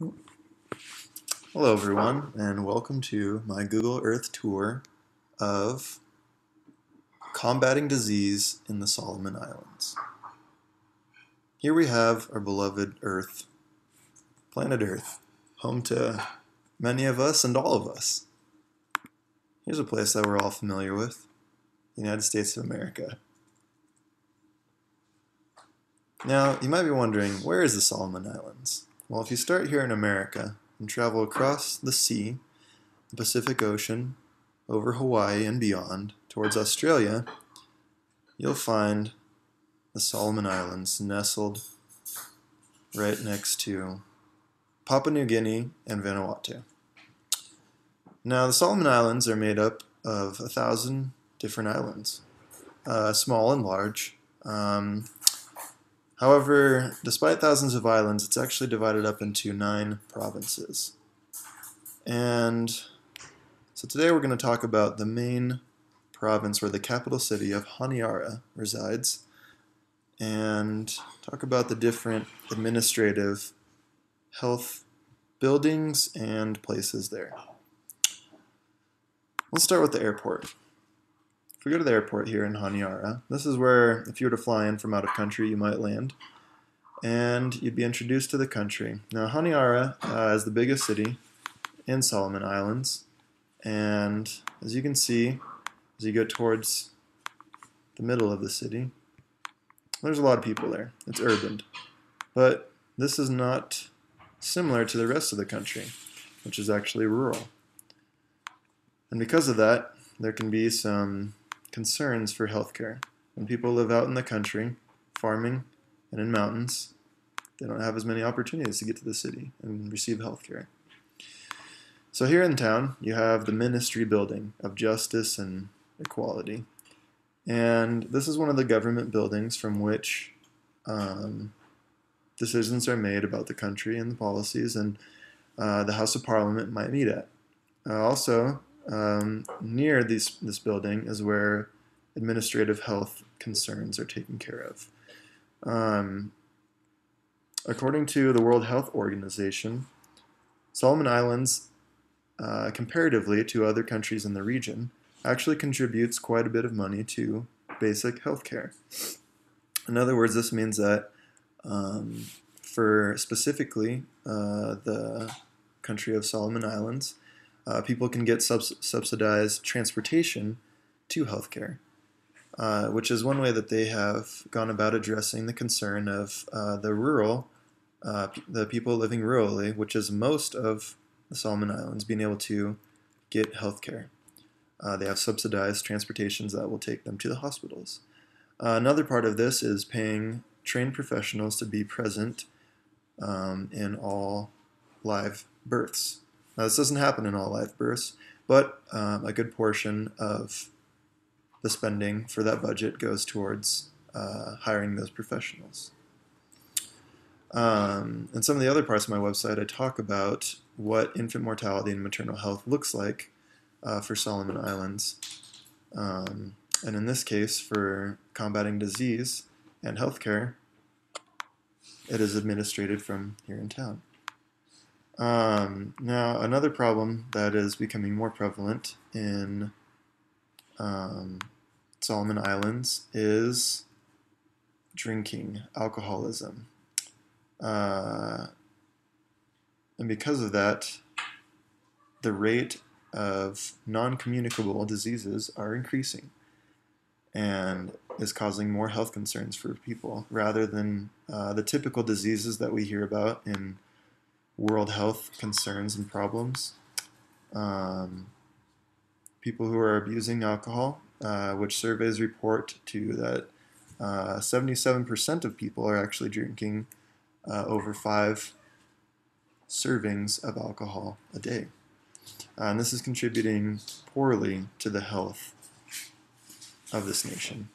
Hello everyone and welcome to my Google Earth tour of combating disease in the Solomon Islands. Here we have our beloved Earth, planet Earth, home to many of us and all of us. Here's a place that we're all familiar with, the United States of America. Now, you might be wondering, where is the Solomon Islands? Well, if you start here in America and travel across the sea, the Pacific Ocean, over Hawaii and beyond, towards Australia, you'll find the Solomon Islands nestled right next to Papua New Guinea and Vanuatu. Now, the Solomon Islands are made up of a thousand different islands, uh, small and large. Um, However, despite thousands of islands, it's actually divided up into nine provinces. And so today we're going to talk about the main province where the capital city of Honiara resides and talk about the different administrative health buildings and places there. Let's start with the airport. If we go to the airport here in Honiara, this is where, if you were to fly in from out of country, you might land. And you'd be introduced to the country. Now, Honiara uh, is the biggest city in Solomon Islands. And as you can see, as you go towards the middle of the city, there's a lot of people there. It's urban. But this is not similar to the rest of the country, which is actually rural. And because of that, there can be some concerns for healthcare. When people live out in the country, farming, and in mountains, they don't have as many opportunities to get to the city and receive healthcare. So here in town, you have the Ministry Building of Justice and Equality. And this is one of the government buildings from which um, decisions are made about the country and the policies, and uh, the House of Parliament might meet at. Uh, also, um, near this building is where administrative health concerns are taken care of. Um, according to the World Health Organization, Solomon Islands, uh, comparatively to other countries in the region, actually contributes quite a bit of money to basic health care. In other words, this means that um, for specifically uh, the country of Solomon Islands, uh, people can get subs subsidized transportation to healthcare, uh, which is one way that they have gone about addressing the concern of uh, the rural, uh, the people living rurally, which is most of the Solomon Islands, being able to get healthcare. Uh, they have subsidized transportations that will take them to the hospitals. Uh, another part of this is paying trained professionals to be present um, in all live births. Now, this doesn't happen in all live births, but um, a good portion of the spending for that budget goes towards uh, hiring those professionals. Um, and some of the other parts of my website, I talk about what infant mortality and maternal health looks like uh, for Solomon Islands. Um, and in this case, for combating disease and healthcare, it is administered from here in town. Um, now, another problem that is becoming more prevalent in um, Solomon Islands is drinking, alcoholism. Uh, and because of that, the rate of non communicable diseases are increasing and is causing more health concerns for people rather than uh, the typical diseases that we hear about in world health concerns and problems. Um, people who are abusing alcohol, uh, which surveys report to that 77% uh, of people are actually drinking uh, over five servings of alcohol a day. and this is contributing poorly to the health of this nation.